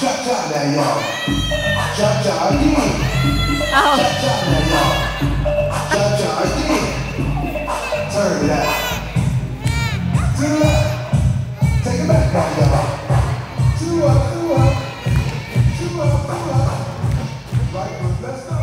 Cha-cha now, y'all. Cha-cha again. Oh. Cha-cha now, y'all. Cha-cha again. Turn it out. To the left. Take it back now, y'all. Two up, two up. Two up, two up. Right foot, left